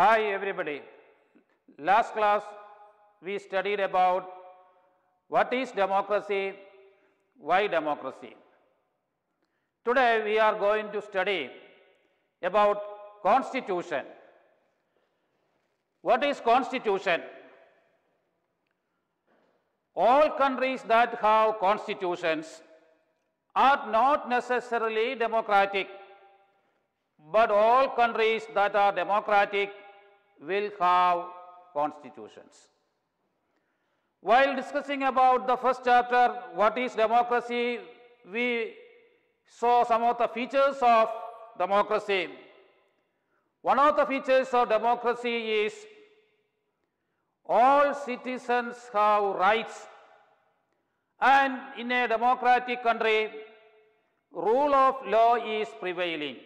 Hi everybody. Last class we studied about what is democracy, why democracy. Today we are going to study about constitution. What is constitution? All countries that have constitutions are not necessarily democratic, but all countries that are democratic will have constitutions. While discussing about the first chapter, what is democracy, we saw some of the features of democracy. One of the features of democracy is all citizens have rights and in a democratic country, rule of law is prevailing.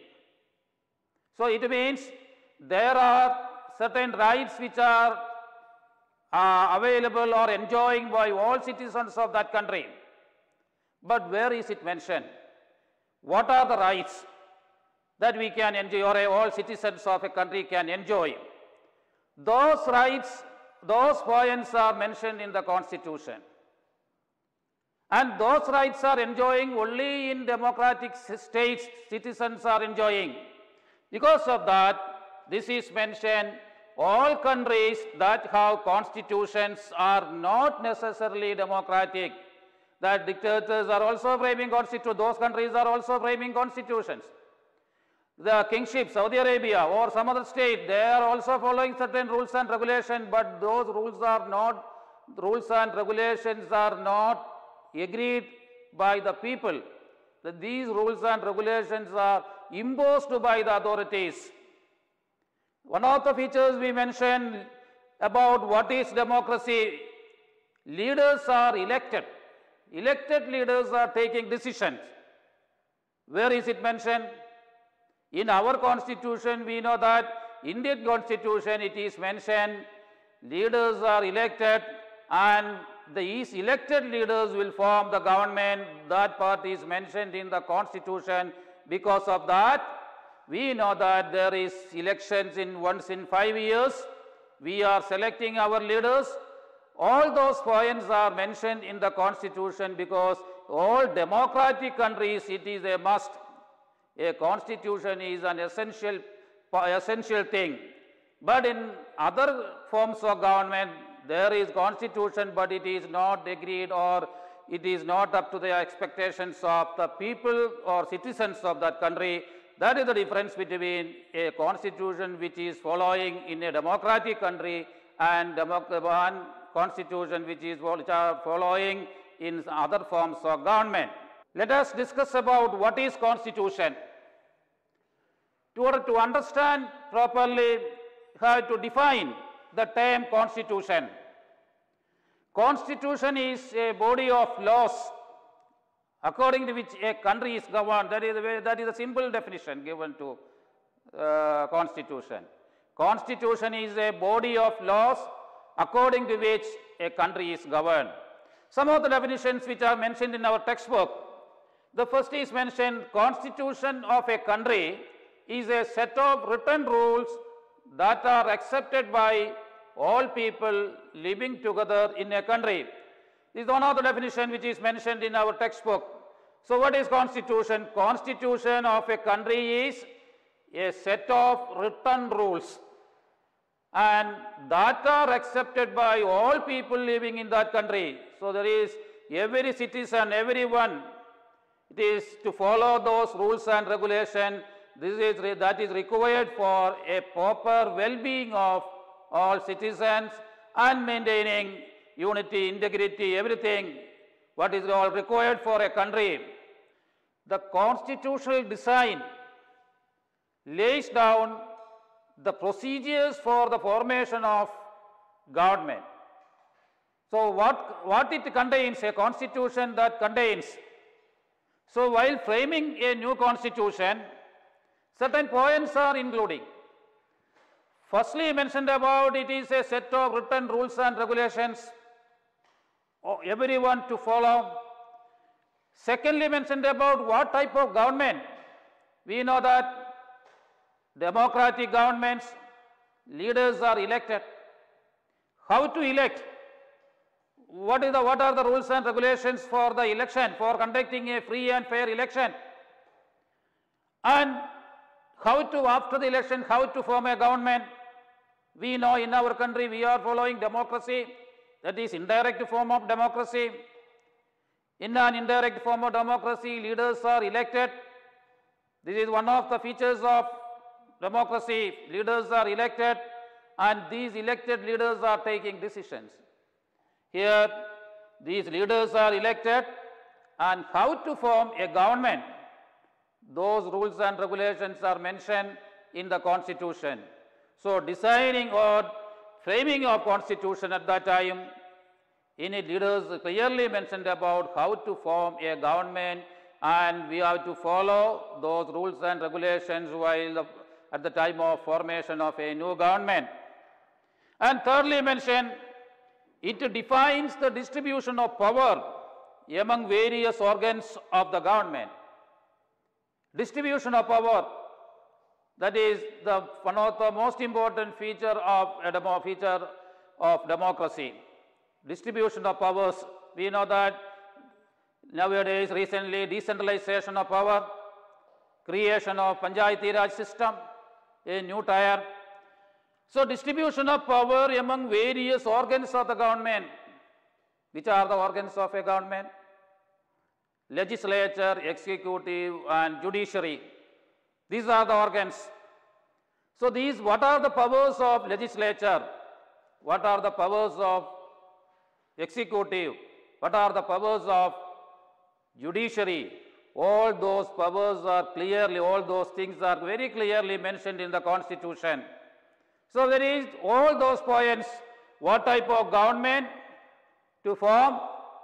So it means there are certain rights which are uh, available or enjoying by all citizens of that country. But where is it mentioned? What are the rights that we can enjoy or all citizens of a country can enjoy? Those rights, those points are mentioned in the constitution. And those rights are enjoying only in democratic states, citizens are enjoying. Because of that, this is mentioned, all countries that have constitutions are not necessarily democratic. That dictators are also framing constitutions, those countries are also framing constitutions. The kingship, Saudi Arabia or some other state, they are also following certain rules and regulations, but those rules are not, rules and regulations are not agreed by the people. That these rules and regulations are imposed by the authorities. One of the features we mentioned about what is democracy, leaders are elected. Elected leaders are taking decisions. Where is it mentioned? In our constitution, we know that Indian constitution, it is mentioned, leaders are elected and these elected leaders will form the government. That part is mentioned in the constitution. Because of that, we know that there is elections in once in five years. We are selecting our leaders. All those points are mentioned in the constitution because all democratic countries, it is a must. A constitution is an essential, essential thing. But in other forms of government, there is constitution, but it is not agreed or it is not up to the expectations of the people or citizens of that country. That is the difference between a constitution which is following in a democratic country and one constitution which is which are following in other forms of government. Let us discuss about what is constitution. To order to understand properly, have to define the term constitution. Constitution is a body of laws according to which a country is governed. That is, that is a simple definition given to uh, constitution. Constitution is a body of laws according to which a country is governed. Some of the definitions which are mentioned in our textbook. The first is mentioned constitution of a country is a set of written rules that are accepted by all people living together in a country. This is one of the definition which is mentioned in our textbook. So what is constitution? Constitution of a country is a set of written rules and that are accepted by all people living in that country. So there is every citizen, everyone, it is to follow those rules and regulation. This is, that is required for a proper well-being of all citizens and maintaining unity, integrity, everything what is all required for a country. The constitutional design lays down the procedures for the formation of government. So what, what it contains, a constitution that contains. So while framing a new constitution, certain points are including. Firstly, mentioned about it is a set of written rules and regulations Oh, everyone to follow. Secondly, mentioned about what type of government. We know that democratic governments leaders are elected. How to elect? What, is the, what are the rules and regulations for the election, for conducting a free and fair election? And how to, after the election, how to form a government? We know in our country we are following democracy, that is indirect form of democracy. In an indirect form of democracy, leaders are elected. This is one of the features of democracy. Leaders are elected and these elected leaders are taking decisions. Here, these leaders are elected and how to form a government, those rules and regulations are mentioned in the constitution. So designing or framing of constitution at that time, in it leaders clearly mentioned about how to form a government and we have to follow those rules and regulations while at the time of formation of a new government. And thirdly mentioned, it defines the distribution of power among various organs of the government. Distribution of power, that is the one of the most important feature of a demo, feature of democracy. Distribution of powers, we know that nowadays recently decentralization of power, creation of Panchayati Raj system, a new tier. So distribution of power among various organs of the government. Which are the organs of a government? Legislature, executive and judiciary. These are the organs. So these, what are the powers of legislature? What are the powers of executive? What are the powers of judiciary? All those powers are clearly, all those things are very clearly mentioned in the constitution. So there is all those points, what type of government to form,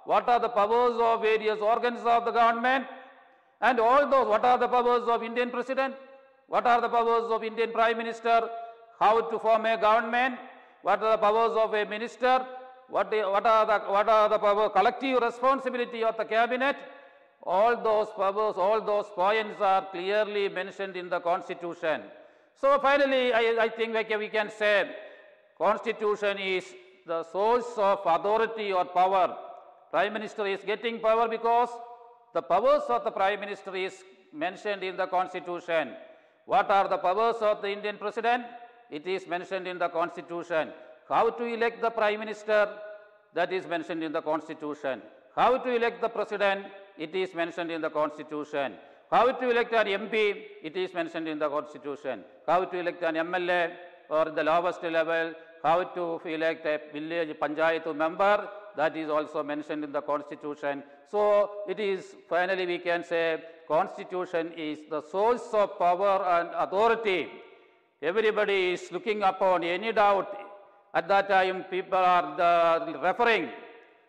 what are the powers of various organs of the government, and all those, what are the powers of Indian President, what are the powers of Indian Prime Minister, how to form a government, what are the powers of a minister, what, what are the, what are the power, collective responsibility of the cabinet, all those powers, all those points are clearly mentioned in the constitution. So finally, I, I think we can say constitution is the source of authority or power. Prime Minister is getting power because the powers of the Prime Minister is mentioned in the constitution. What are the powers of the Indian President? It is mentioned in the constitution. How to elect the Prime Minister? That is mentioned in the constitution. How to elect the President? It is mentioned in the constitution. How to elect an MP? It is mentioned in the constitution. How to elect an MLA or the lowest level? How to elect a village panchayat member? That is also mentioned in the constitution. So it is finally we can say constitution is the source of power and authority. Everybody is looking upon any doubt. At that time people are the referring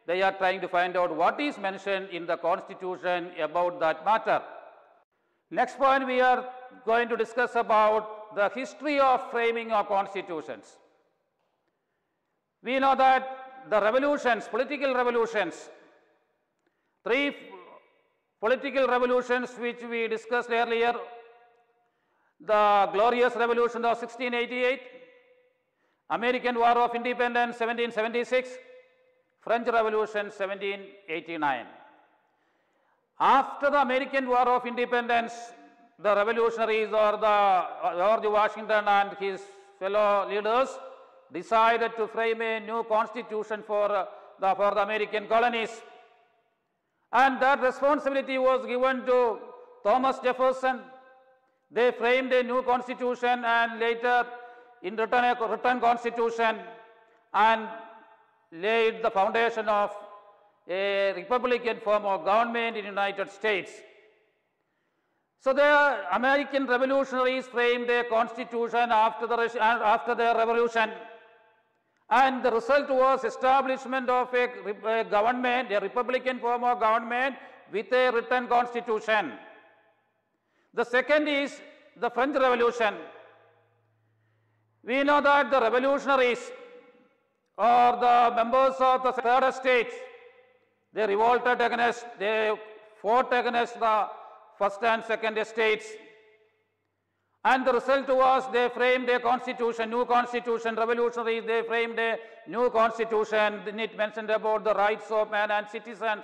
they are trying to find out what is mentioned in the constitution about that matter. Next point we are going to discuss about the history of framing of constitutions. We know that the revolutions, political revolutions, three political revolutions which we discussed earlier, the glorious revolution of 1688, American War of Independence 1776, French Revolution 1789. After the American War of Independence, the revolutionaries or the George Washington and his fellow leaders decided to frame a new constitution for uh, the, for the American colonies. And that responsibility was given to Thomas Jefferson. They framed a new constitution and later in written, a written constitution and laid the foundation of a republican form of government in the United States. So the American revolutionaries framed a constitution after the, after the revolution and the result was establishment of a, a government, a republican form of government with a written constitution. The second is the French Revolution. We know that the revolutionaries or the members of the third estate, they revolted against, they fought against the first and second estates. And the result was they framed a constitution, new constitution, revolutionaries, they framed a new constitution. It mentioned about the rights of man and citizens.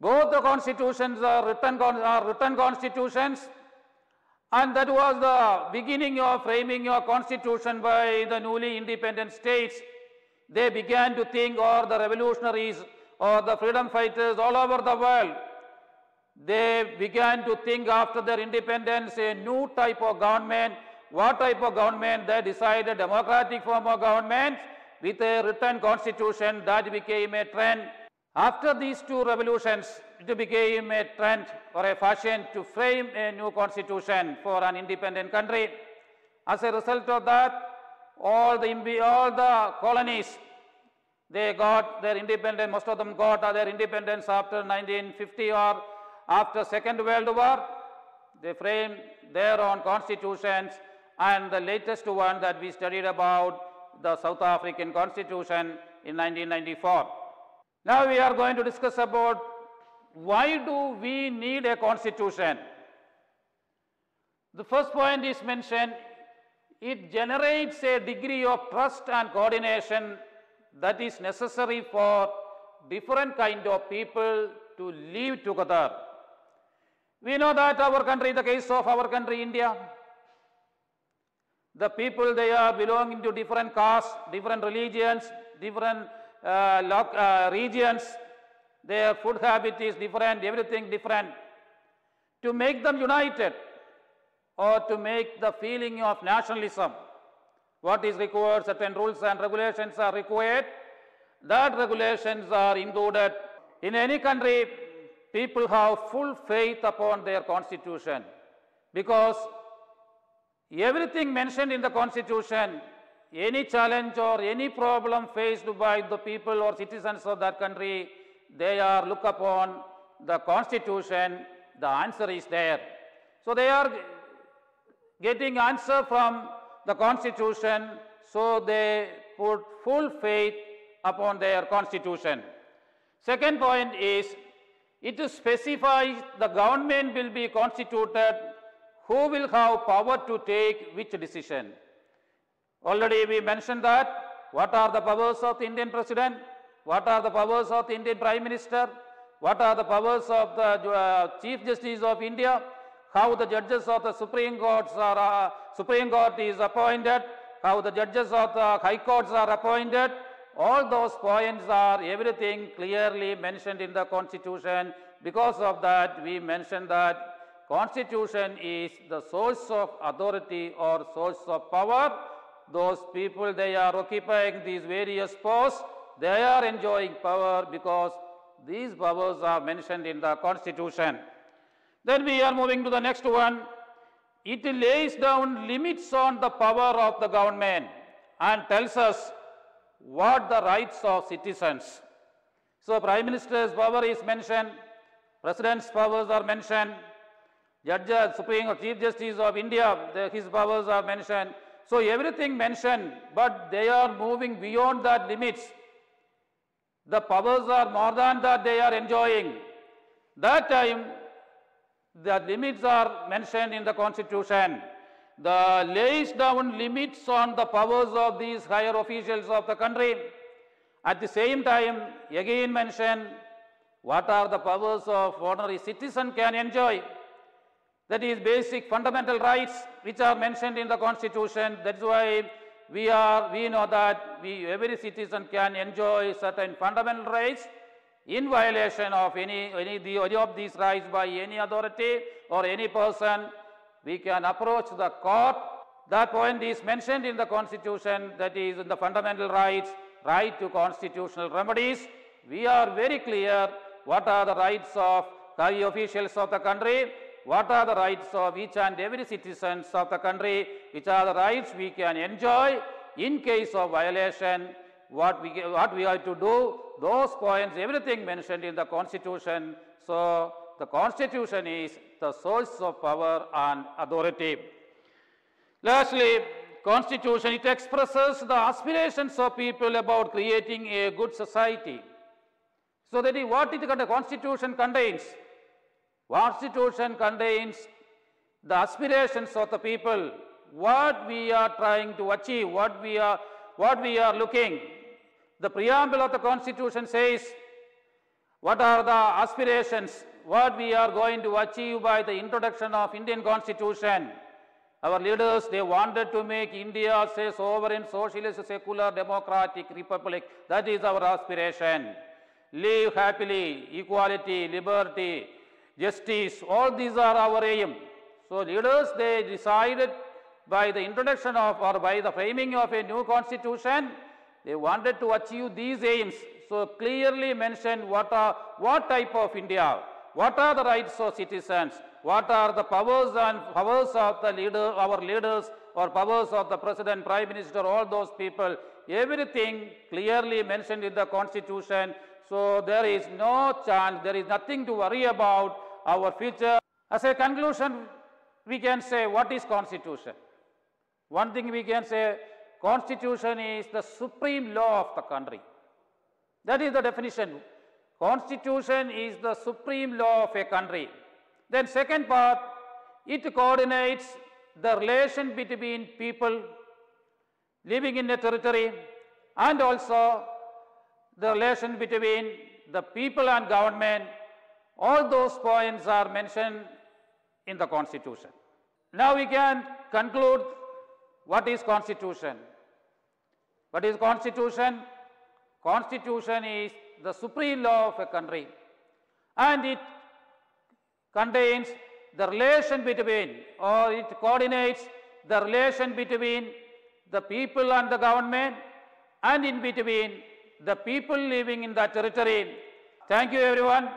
Both the constitutions are written, are written constitutions and that was the beginning of framing your constitution by the newly independent states. They began to think, or the revolutionaries, or the freedom fighters all over the world, they began to think after their independence a new type of government. What type of government? They decided democratic form of government with a written constitution that became a trend. After these two revolutions, it became a trend or a fashion to frame a new constitution for an independent country. As a result of that, all the, all the colonies, they got their independence, most of them got their independence after 1950 or after Second World War. They framed their own constitutions and the latest one that we studied about, the South African Constitution in 1994. Now we are going to discuss about why do we need a constitution? The first point is mentioned, it generates a degree of trust and coordination that is necessary for different kind of people to live together. We know that our country, the case of our country, India, the people they are belonging to different castes, different religions, different uh, uh, regions, their food habit is different, everything different. To make them united or to make the feeling of nationalism, what is required, certain rules and regulations are required, that regulations are included. In any country, people have full faith upon their constitution because everything mentioned in the constitution any challenge or any problem faced by the people or citizens of that country, they are look upon the constitution, the answer is there. So they are getting answer from the constitution, so they put full faith upon their constitution. Second point is, it specifies the government will be constituted who will have power to take which decision. Already we mentioned that. What are the powers of the Indian President, what are the powers of the Indian Prime Minister, what are the powers of the uh, Chief Justice of India, how the judges of the Supreme Courts are, uh, Supreme Court is appointed, how the judges of the High Courts are appointed, all those points are everything clearly mentioned in the Constitution. Because of that, we mentioned that Constitution is the source of authority or source of power those people they are occupying these various posts, they are enjoying power because these powers are mentioned in the constitution. Then we are moving to the next one. It lays down limits on the power of the government and tells us what the rights of citizens. So Prime Minister's power is mentioned, President's powers are mentioned, Judge, Supreme Chief Justice of India, the, his powers are mentioned. So everything mentioned, but they are moving beyond that limits. The powers are more than that they are enjoying. That time, the limits are mentioned in the constitution. The lays down limits on the powers of these higher officials of the country. At the same time, again mention what are the powers of ordinary citizen can enjoy. That is basic fundamental rights which are mentioned in the constitution. That's why we are, we know that we, every citizen can enjoy certain fundamental rights in violation of any, any, the, any of these rights by any authority or any person. We can approach the court. That point is mentioned in the constitution that is in the fundamental rights, right to constitutional remedies. We are very clear what are the rights of high officials of the country what are the rights of each and every citizens of the country, which are the rights we can enjoy in case of violation, what we, what we have to do, those points, everything mentioned in the constitution. So the constitution is the source of power and authority. Lastly, constitution, it expresses the aspirations of people about creating a good society. So that is what the constitution contains. Constitution contains the aspirations of the people, what we are trying to achieve, what we are, what we are looking. The preamble of the Constitution says, what are the aspirations, what we are going to achieve by the introduction of Indian Constitution. Our leaders, they wanted to make India a sovereign, socialist, secular, democratic republic. That is our aspiration. Live happily, equality, liberty, justice, all these are our aim. So leaders, they decided by the introduction of or by the framing of a new constitution, they wanted to achieve these aims. So clearly mentioned what are, what type of India, what are the rights of citizens, what are the powers and powers of the leader, our leaders or powers of the president, prime minister, all those people, everything clearly mentioned in the constitution. So there is no chance, there is nothing to worry about our future. As a conclusion, we can say what is constitution? One thing we can say, constitution is the supreme law of the country. That is the definition. Constitution is the supreme law of a country. Then second part, it coordinates the relation between people living in a territory and also the relation between the people and government. All those points are mentioned in the constitution. Now we can conclude what is constitution. What is constitution? Constitution is the supreme law of a country and it contains the relation between or it coordinates the relation between the people and the government and in between the people living in that territory. Thank you everyone.